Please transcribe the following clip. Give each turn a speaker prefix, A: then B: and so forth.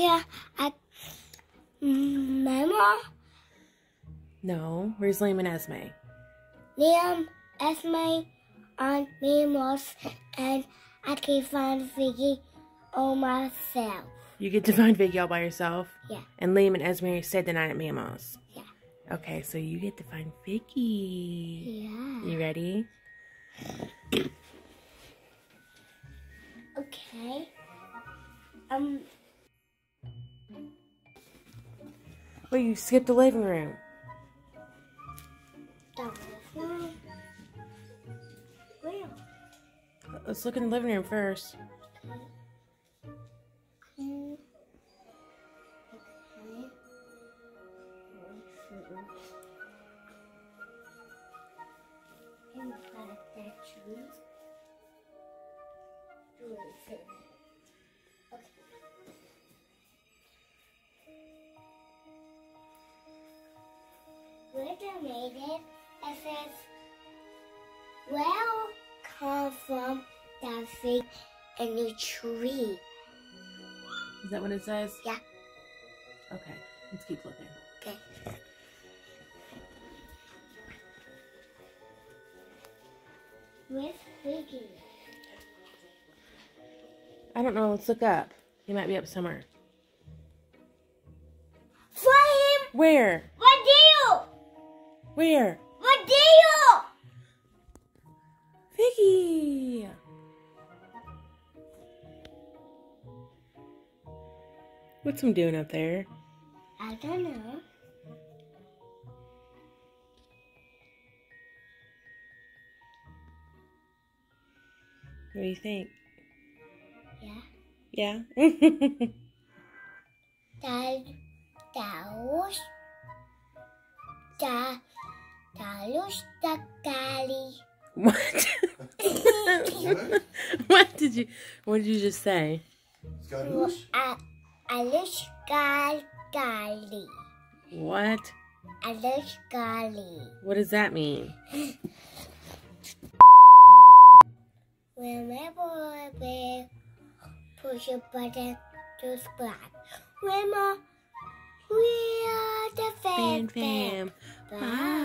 A: Yeah, at Mama,
B: No. Where's Liam and Esme?
A: Liam, Esme, Aunt Mamos, and I can find Figgy on myself.
B: You get to find Figgy all by yourself?
A: Yeah.
B: And Liam and Esme stayed the night at Mama's?
A: Yeah.
B: Okay, so you get to find Figgy.
A: Yeah.
B: You ready?
A: Okay. Um,
B: Well, you skipped the living room. Let's look in the living room first.
A: Okay. It? Okay. Where they made it, it says, well, come from that thing in the tree.
B: Is that what it says?
A: Yeah.
B: Okay, let's keep looking.
A: Okay. Where's Figgy?
B: I don't know. Let's look up. He might be up somewhere.
A: Flame!
B: Where?
A: What do you?
B: Where?
A: What do?
B: Figgy! What's him doing up there?
A: I don't know.
B: What do you think?
A: Yeah.
B: Yeah?
A: That, that was, that, that was
B: what? what did you what did you just say?
C: Scaramouche?
A: I, I was gal.
B: What?
A: I was galley.
B: What does that mean?
A: Remember, babe, push a button to splash. Remember, we are the Van
B: Van
A: fam.
B: fam. Bye.